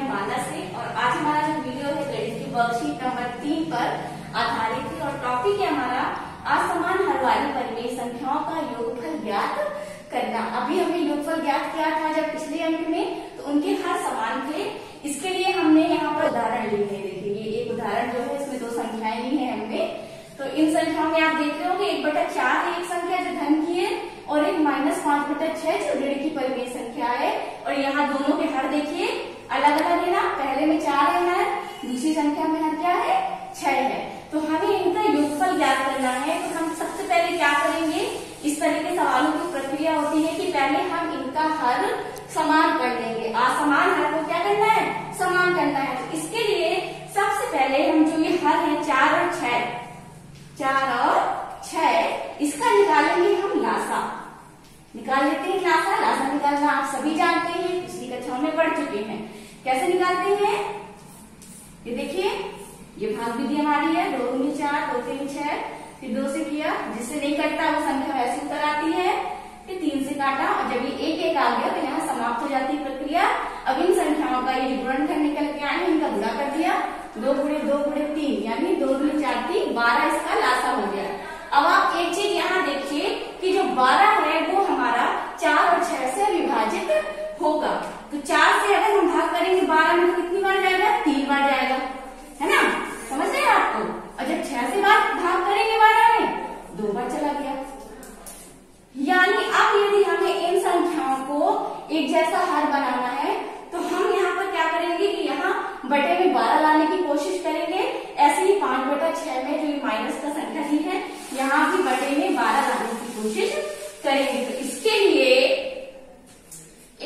मैं मानस है और आज हमारा जो वीडियो है गणित की वर्कशीट नंबर तीन पर आधारित है, और टॉपिक है हमारा, असमान हर वाली परिमेय संख्याओं का योगफल ज्ञात करना। अभी हमने योगफल ज्ञात किया था जब पिछले अंक में तो उनके हर समान थे। इसके लिए हमने यहाँ पर उदाहरण लिए हैं। देखिए एक उदाहरण जो है, इसमें दो संख्याएँ ली है हमने। तो इन संख्याओं में आप देख रहे हो एक बटा चार एक संख्या जो धन की है, और एक माइनस पाँच बटा छह जो ऋण की परिमेय संख्या है। और यहाँ दोनों के हर देखिए अलग अलग है ना? पहले में चार है दूसरी संख्या में हर क्या है? छह है। तो हमें इनका योगफल ज्ञात करना है। तो हम सबसे पहले क्या करेंगे? इस तरह के सवालों की प्रक्रिया होती है कि पहले हम इनका हर समान कर लेंगे असमान हर को क्या करना है? समान करना है। तो इसके लिए सबसे पहले हम जो ये हर है, चार और छह, चार और छह, इसका निकालेंगे हम लासा निकाल लेते हैं लासा लासा निकालना आप सभी जानते हैं, पिछली कक्षाओं में पढ़ चुके हैं। कैसे निकालते हैं ये? देखिए, ये भाग विधि हमारी है, दो दूनी चार, दो तीन छह, फिर दो से किया, जिससे नहीं कटता वो संख्या वैसे उत्तर आती है, फिर तीन से काटा, और जब ये एक एक आ गया तो यहाँ समाप्त हो जाती है प्रक्रिया अब इन संख्याओं का ये गुणन कर निकल के आए इनका गुणा कर दिया दो गुड़े दो गुड़े तीन यानी दो दूनी चार तीन बारह इसका लासा हो गया अब आप एक चीज़ यहाँ देखिए कि जो बारह है वो हमारा चार और छह से विभाजित होगा तो चार से अगर हम भाग करेंगे बारह में तो कितनी बार जाएगा तीन बार जाएगा है ना समझ रहे हैं आपको और जब छह से बार भाग करेंगे बारह में दो बार चला गया यानी अब यदि हमें इन संख्याओं को एक जैसा हर बनाना है। तो हम यहाँ पर क्या करेंगे कि यहाँ बटे में बारह लाने की कोशिश करेंगे। ऐसे ही पाँच बटा छह में जो माइनस का संख्या दी है, यहाँ भी बटे में बारह लाने की कोशिश करेंगे। तो इसके लिए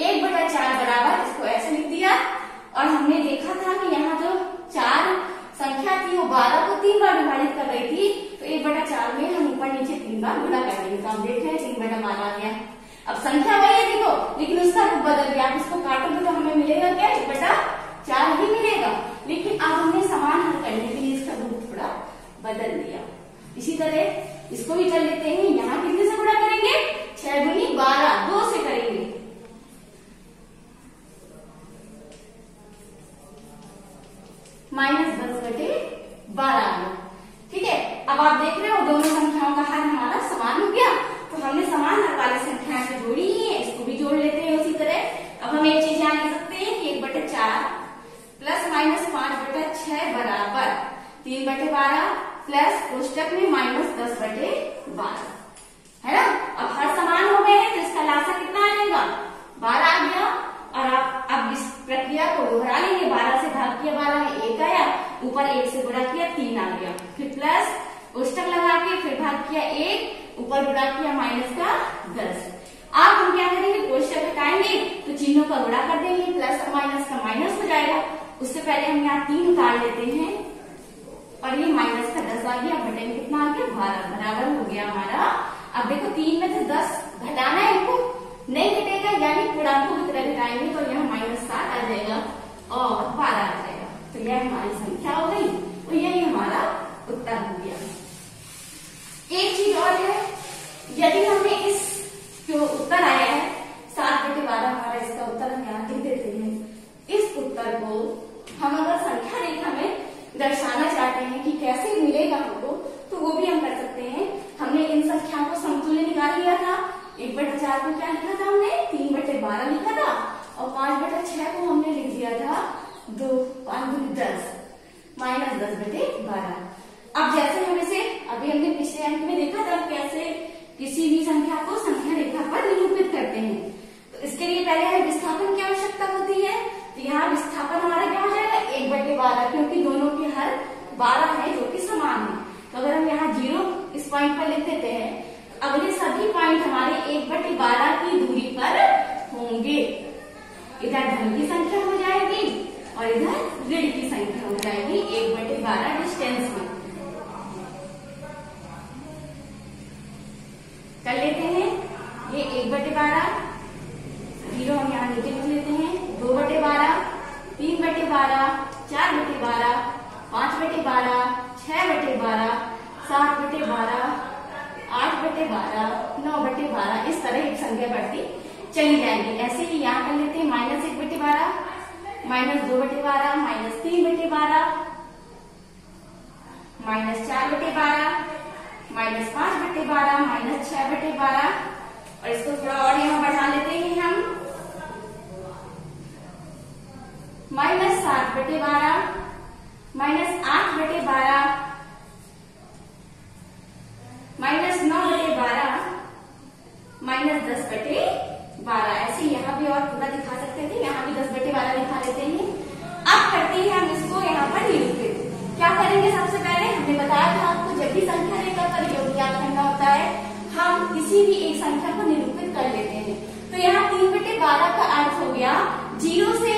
एक बटा चार बराबर, इसको ऐसे लिख दिया। और हमने देखा था कि यहाँ जो चार संख्या थी, वो बारह को तीन बार विभाजित कर रही थी। तो एक बटा चार में हम ऊपर नीचे तीन बार गुणा कर देंगे तो आप देख रहे हैं तीन बटा बारह आ गया। अब संख्या वही है देखो, लेकिन उसका रूप बदल गया। आप इसको काटोगे तो हमें मिलेगा क्या? एक बटा चार ही मिलेगा। लेकिन अब हमने समान हल करने के लिए इसका रूप थोड़ा बदल दिया। इसी तरह इसको भी कर लेते हैं। यहाँ कितने से गुणा करेंगे? छह गुनी बारह, दो से करेंगे। माइनस दस बटे बारह। ठीक है? अब आप देख रहे हो दोनों संख्याओं का हर हमारा समान हो गया। हमने समान वाली संख्याएँ तो जोड़ी ही, इसको भी जोड़ लेते हैं उसी तरह। अब हम एक चीज़ यहाँ लिख सकते हैं कि एक बटे चार प्लस माइनस पाँच बटे छह बराबर। तीन बटे बारह प्लस कोष्टक में माइनस दस बटे बारह। है ना? अब हर समान हो गए तो इसका लासा कितना आएगा? बारह आ गया, और आप अब इस प्रक्रिया को दोहरा लेंगे। बारह से भाग किया, बारह में एक आया, ऊपर एक से गुणा किया, तीन आ गया। फिर प्लस कोष्टक लगा के फिर भाग किया एक ऊपर गुणा किया माइनस का दस। अब हम क्या करेंगे? कोष्टक हटाएँगे तो चिन्हों का गुणा कर देंगे प्लस और माइनस का माइनस हो जाएगा। उससे पहले हम यहाँ तीन उतार लेते हैं। और ये माइनस का दस आ गया बटे में कितना आ गया? बारह, बराबर हो गया हमारा। अब देखो, तीन में से दस घटाना है इनको। नहीं घटेगा, यानी पूर्णांकों की तरह घटाएँगे तो यहाँ माइनस सात आ जाएगा और बारह आ जाएगा। तो यह हमारी संख्या हो गई, और यही हमारा उत्तर हो गया। एक चीज़ और है यदि हमें इस जो उत्तर आया है, सात बटे बारह हमारा इसका उत्तर हम यहाँ लिख देते हैं। इस उत्तर को हम अगर संख्या रेखा में दर्शाना चाहते हैं कि कैसे मिलेगा हमको तो वो भी हम कर सकते हैं। हमने इन संख्याओं को समतुल्य निकाल लिया था। एक बटे चार को क्या लिखा था हमने? तीन बटे बारह लिखा था। और पाँच बटे छह को हमने लिख दिया था दो पाँच बटे दस। माइनस दस बटे बारह। अब जैसे हम इसे, अभी हमने पिछले अंक में देखा था कैसे भी संख्या को संख्या रेखा पर निरूपित करते हैं। तो इसके लिए पहले हमें विस्थापन की आवश्यकता होती है। तो यहाँ विस्थापन हमारा क्या हो? जाएगा एक बटे बारह, क्योंकि दोनों के हर बारह है जो कि समान है। तो अगर हम यहाँ ज़ीरो इस पॉइंट पर लिख देते हैं तो अगले सभी पॉइंट हमारे एक बटे बारह की दूरी पर होंगे। इधर धन की संख्या हो जाएगी और इधर ऋण की संख्या हो जाएगी। एक बटे बारह डिस्टेंस में कर लेते हैं ये एक बटे बारह ज़ीरो हम यहाँ नीचे लिख लेते हैं दो बटे बारह तीन बटे बारह चार बटे बारह पाँच बटे बारह छह बटे बारह सात बटे बारह आठ बटे बारह, नौ बटे बारह, इस तरह एक संख्या बढ़ती चली जाएगी। ऐसे ही यहाँ कर लेते हैं, माइनस एक बटे बारह, माइनस दो बटे बारह, माइनस तीन बटे बारह, माइनस चार बटे बारह, माइनस पाँच बटे बारह, माइनस छह बटे बारह। और इसको थोड़ा और यहाँ बढ़ा लेते हैं हम। माइनस सात बटे बारह, माइनस आठ बटे बारह माइनस नौ बटे बारह माइनस दस बटे बारह ऐसे यहाँ भी और पूरा दिखा सकते थे यहाँ भी दस बटे बारह दिखा लेते हैं अब करते हैं हम इसको यहाँ पर निरूपित क्या करेंगे सबसे पहले हमने बताया था आपको जब भी संख्या रेखा पर योग याद करना होता है हम किसी भी एक संख्या को निरूपित कर लेते हैं तो यहाँ तीन बटे बारह का अर्थ हो गया ज़ीरो से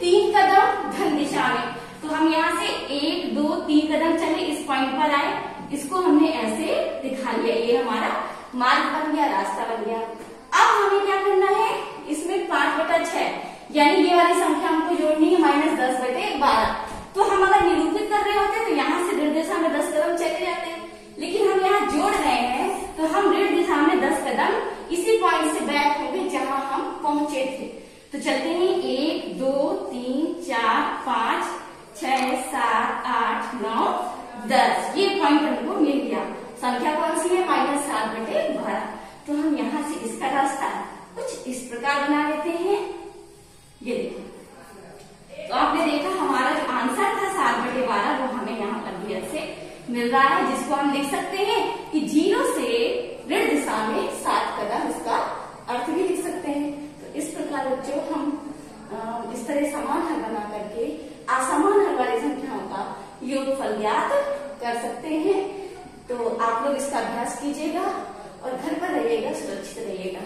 तीन कदम धन दिशा में तो हम यहाँ से एक, दो, तीन कदम चले, इस पॉइंट पर आए। इसको हमने ऐसे दिखा लिया, ये हमारा मार्ग बन गया, रास्ता बन गया। अब हमें क्या करना है? इसमें पाँच बटा छह, यानी ये वाली संख्या हमको जोड़नी है माइनस दस बटे बारह। तो हम अगर निरूपित कर रहे होते तो यहाँ से ऋण दिशा में दस कदम चले जाते। लेकिन हम यहाँ जोड़ रहे हैं तो हम ऋण दिशा में दस कदम इसी पॉइंट से बैक होंगे पहुँचे थे। तो चलते हैं, एक, दो, तीन, चार, पाँच छ सात, आठ, नौ, दस। ये पॉइंट हमको मिल गया। संख्या कौन सी है? माइनस सात बटे बारह। तो हम यहाँ से इसका रास्ता कुछ इस प्रकार बना लेते हैं। ये देखो। तो आपने देखा हमारा जो आंसर था सात बटे बारह, वो हमें यहाँ पर भी ऐसे मिल रहा है, जिसको हम लिख सकते हैं कि ज़ीरो से ऋण दिशा में सात कदम इसका अर्थ भी लिख सकते हैं। इस प्रकार जो हम इस तरह समान हल बना करके असमान हल वाली संख्याओं का योग फल ज्ञात कर सकते हैं। तो आप लोग इसका अभ्यास कीजिएगा और घर पर रहिएगा, सुरक्षित रहिएगा।